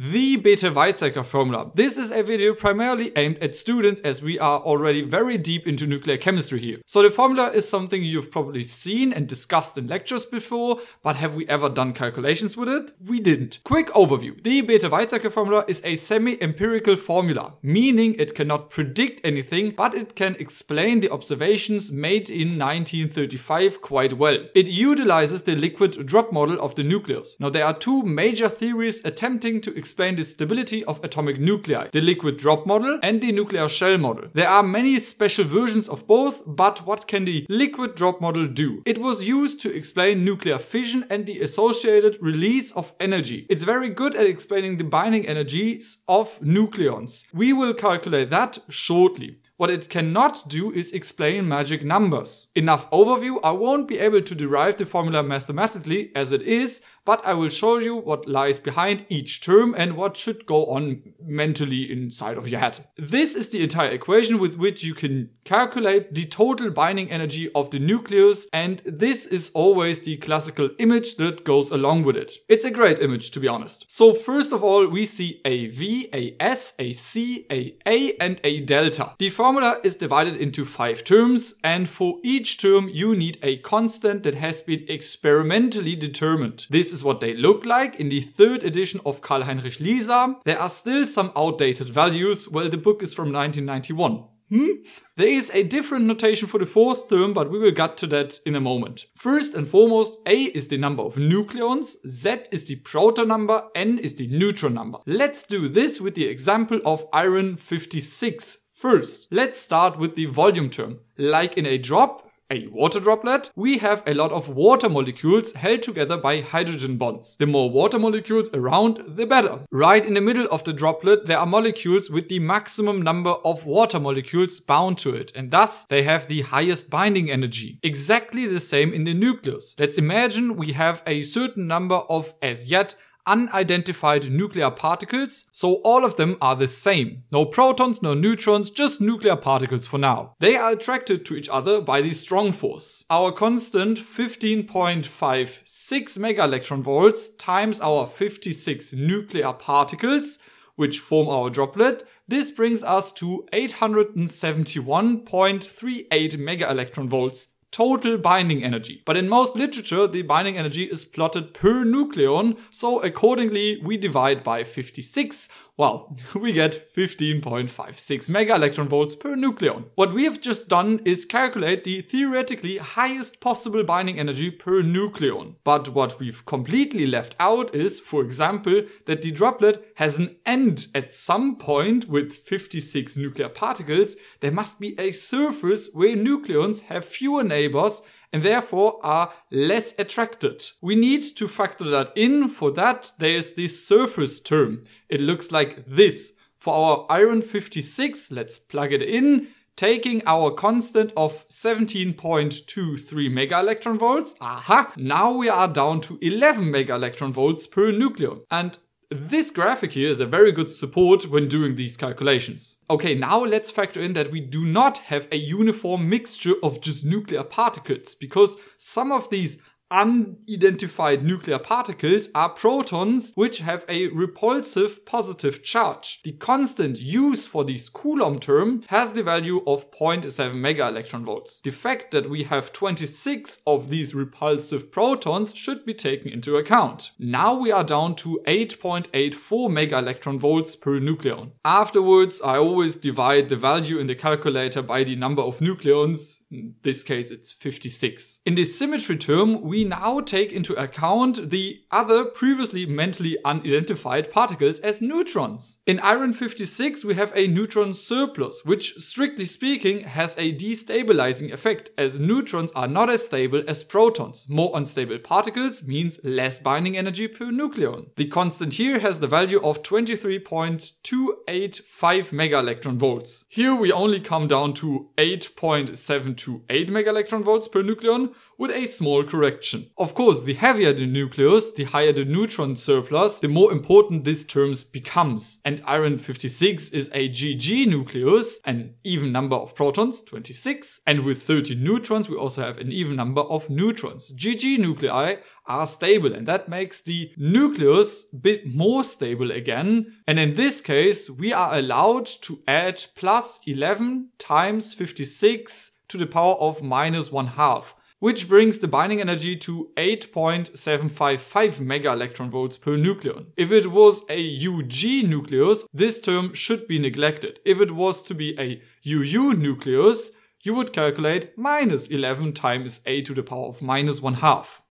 The Bethe Weizsäcker formula. This is a video primarily aimed at students as we are already very deep into nuclear chemistry here. So the formula is something you've probably seen and discussed in lectures before, but have we ever done calculations with it? We didn't. Quick overview. The Bethe Weizsäcker formula is a semi-empirical formula, meaning it cannot predict anything, but it can explain the observations made in 1935 quite well. It utilizes the liquid drop model of the nucleus. Now there are two major theories attempting to explain the stability of atomic nuclei, the liquid drop model and the nuclear shell model. There are many special versions of both, but what can the liquid drop model do? It was used to explain nuclear fission and the associated release of energy. It's very good at explaining the binding energies of nucleons. We will calculate that shortly. What it cannot do is explain magic numbers. Enough overview, I won't be able to derive the formula mathematically as it is, but I will show you what lies behind each term and what should go on mentally inside of your head. This is the entire equation with which you can calculate the total binding energy of the nucleus and this is always the classical image that goes along with it. It's a great image to be honest. So first of all we see a V, a S, a C, a A and a delta. The formula is divided into five terms and for each term you need a constant that has been experimentally determined. This is is what they look like in the third edition of Karl Heinrich Lieser. There are still some outdated values. Well, the book is from 1991. Hmm? There is a different notation for the fourth term, but we will get to that in a moment. First and foremost, A is the number of nucleons, Z is the proton number, N is the neutron number. Let's do this with the example of iron 56 first. Let's start with the volume term. Like in a drop, a water droplet, we have a lot of water molecules held together by hydrogen bonds. The more water molecules around, the better. Right in the middle of the droplet, there are molecules with the maximum number of water molecules bound to it, and thus they have the highest binding energy. Exactly the same in the nucleus. Let's imagine we have a certain number of as yet unidentified nuclear particles, so all of them are the same. No protons, no neutrons, just nuclear particles for now. They are attracted to each other by the strong force. Our constant 15.56 mega electron volts times our 56 nuclear particles, which form our droplet, this brings us to 871.38 mega electron volts total binding energy. But in most literature, the binding energy is plotted per nucleon, so accordingly we divide by 56 well, we get 15.56 mega electron volts per nucleon. What we have just done is calculate the theoretically highest possible binding energy per nucleon. But what we've completely left out is, for example, that the droplet has an end at some point with 56 nuclear particles. There must be a surface where nucleons have fewer neighbors and therefore are less attracted. We need to factor that in. For that, there is this surface term. It looks like this. For our iron 56, let's plug it in. Taking our constant of 17.23 mega electron volts, aha, now we are down to 11 mega electron volts per nucleon. And this graphic here is a very good support when doing these calculations. Okay, now let's factor in that we do not have a uniform mixture of just nuclear particles because some of these unidentified nuclear particles are protons which have a repulsive positive charge. The constant used for this Coulomb term has the value of 0.7 mega electron volts. The fact that we have 26 of these repulsive protons should be taken into account. Now we are down to 8.84 mega electron volts per nucleon. Afterwards, I always divide the value in the calculator by the number of nucleons in this case it's 56. In the symmetry term, we now take into account the other previously mentally unidentified particles as neutrons. In iron 56 we have a neutron surplus, which strictly speaking has a destabilizing effect as neutrons are not as stable as protons. More unstable particles means less binding energy per nucleon. The constant here has the value of 23.285 mega electron volts. Here we only come down to 8.7 to 8 mega electron volts per nucleon with a small correction. Of course, the heavier the nucleus, the higher the neutron surplus, the more important this term becomes. And iron 56 is a GG nucleus, an even number of protons, 26, and with 30 neutrons we also have an even number of neutrons. GG nuclei are stable and that makes the nucleus a bit more stable again. And in this case, we are allowed to add plus 11 times 56 to the power of minus one half which brings the binding energy to 8.755 mega electron volts per nucleon. If it was a UG nucleus, this term should be neglected. If it was to be a UU nucleus, you would calculate minus 11 times a to the power of minus 1 half.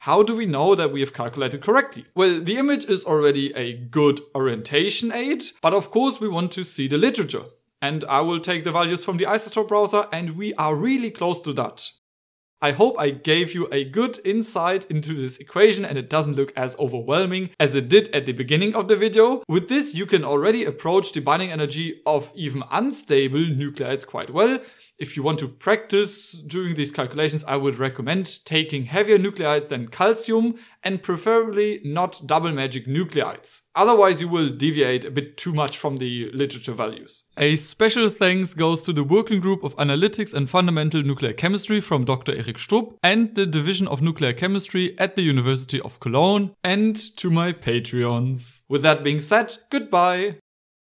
How do we know that we have calculated correctly? Well, the image is already a good orientation aid, but of course we want to see the literature and I will take the values from the isotope browser and we are really close to that. I hope I gave you a good insight into this equation and it doesn't look as overwhelming as it did at the beginning of the video. With this you can already approach the binding energy of even unstable nuclides quite well if you want to practice doing these calculations, I would recommend taking heavier nuclides than calcium and preferably not double magic nuclides. Otherwise, you will deviate a bit too much from the literature values. A special thanks goes to the Working Group of Analytics and Fundamental Nuclear Chemistry from Dr. Erik Strub and the Division of Nuclear Chemistry at the University of Cologne and to my Patreons. With that being said, goodbye!